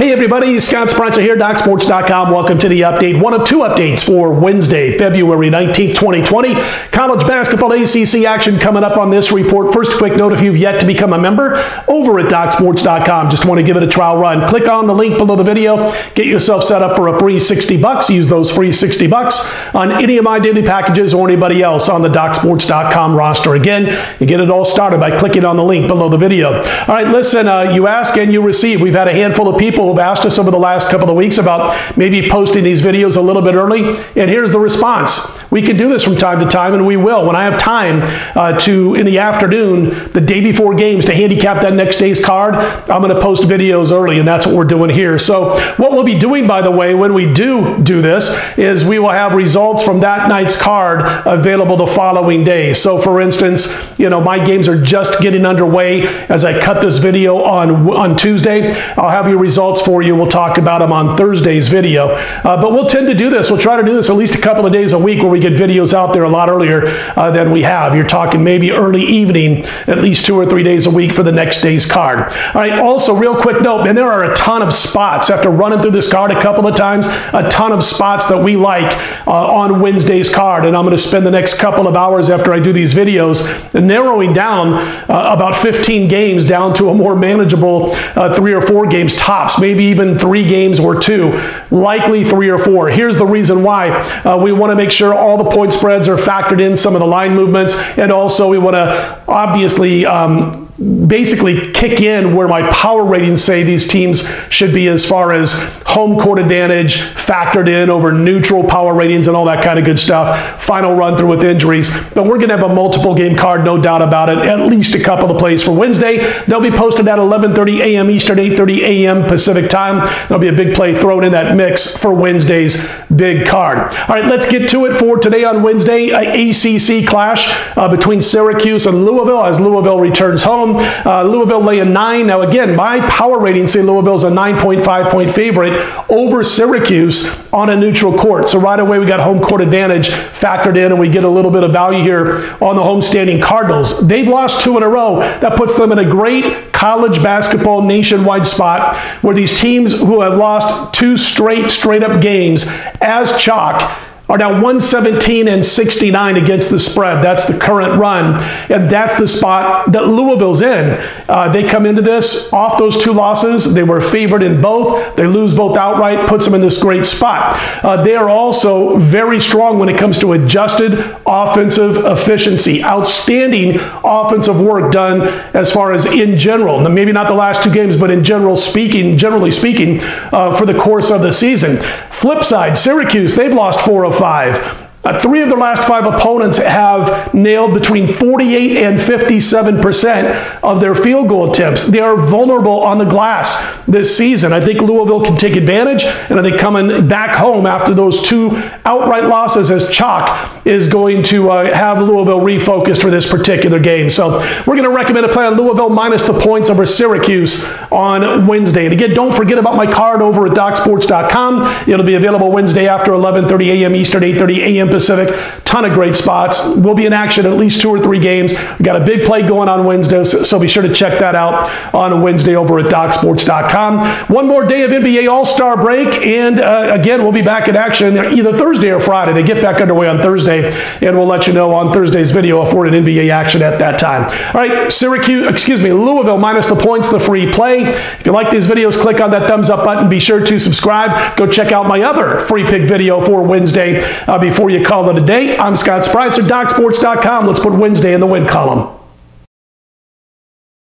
Hey everybody, Scott Spreitzer here, DocSports.com. Welcome to the update. One of two updates for Wednesday, February 19th, 2020. College basketball ACC action coming up on this report. First, quick note if you've yet to become a member over at DocSports.com, just want to give it a trial run. Click on the link below the video, get yourself set up for a free 60 bucks. Use those free 60 bucks on any of my daily packages or anybody else on the DocSports.com roster. Again, you get it all started by clicking on the link below the video. All right, listen, uh, you ask and you receive. We've had a handful of people who've asked us over the last couple of weeks about maybe posting these videos a little bit early. And here's the response. We can do this from time to time, and we will. When I have time uh, to, in the afternoon, the day before games, to handicap that next day's card, I'm going to post videos early, and that's what we're doing here. So, what we'll be doing, by the way, when we do do this, is we will have results from that night's card available the following day. So, for instance, you know, my games are just getting underway as I cut this video on, on Tuesday. I'll have your results for you. We'll talk about them on Thursday's video. Uh, but we'll tend to do this. We'll try to do this at least a couple of days a week where we get videos out there a lot earlier uh, than we have. You're talking maybe early evening, at least two or three days a week for the next day's card. All right, also, real quick note, and there are a ton of spots after running through this card a couple of times, a ton of spots that we like uh, on Wednesday's card. And I'm going to spend the next couple of hours after I do these videos narrowing down uh, about 15 games down to a more manageable uh, three or four games tops, maybe even three games or two, likely three or four. Here's the reason why. Uh, we want to make sure all the point spreads are factored in, some of the line movements, and also we want to obviously um, basically kick in where my power ratings say these teams should be as far as home court advantage factored in over neutral power ratings and all that kind of good stuff. Final run through with injuries. But we're going to have a multiple game card, no doubt about it. At least a couple of plays for Wednesday. They'll be posted at 11:30 a.m. Eastern, 8:30 a.m. Pacific time. There'll be a big play thrown in that mix for Wednesday's big card. All right, let's get to it for today on Wednesday. ACC clash uh, between Syracuse and Louisville as Louisville returns home. Uh, Louisville lay a nine. Now, again, my power rating say Louisville's a 9.5 point favorite over Syracuse on a neutral court. So right away, we got home court advantage factored in, and we get a little bit of value here on the homestanding Cardinals. They've lost two in a row. That puts them in a great college basketball nationwide spot where these teams who have lost two straight, straight up games as chalk are now 117 and 69 against the spread. That's the current run, and that's the spot that Louisville's in. Uh, they come into this off those two losses. They were favored in both. They lose both outright, puts them in this great spot. Uh, they are also very strong when it comes to adjusted offensive efficiency. Outstanding offensive work done as far as in general. Now, maybe not the last two games, but in general speaking, generally speaking, uh, for the course of the season. Flip side, Syracuse, they've lost four of five. Uh, three of their last five opponents have nailed between 48 and 57 percent of their field goal attempts. They are vulnerable on the glass this season. I think Louisville can take advantage, and I think coming back home after those two outright losses as chalk is going to uh, have Louisville refocused for this particular game. So we're going to recommend a play on Louisville minus the points over Syracuse on Wednesday. And again, don't forget about my card over at DocSports.com. It'll be available Wednesday after 11:30 a.m. Eastern, 8:30 a.m. Pacific. Ton of great spots. We'll be in action at least two or three games. We got a big play going on Wednesday, so be sure to check that out on a Wednesday over at DocSports.com. One more day of NBA All Star break, and uh, again, we'll be back in action either Thursday or Friday. They get back underway on Thursday, and we'll let you know on Thursday's video if we're in NBA action at that time. All right, Syracuse, excuse me, Louisville minus the points, the free play. If you like these videos, click on that thumbs up button. Be sure to subscribe. Go check out my other free pick video for Wednesday uh, before you call it a day. I'm Scott Spreitzer, DocSports.com. Let's put Wednesday in the win column.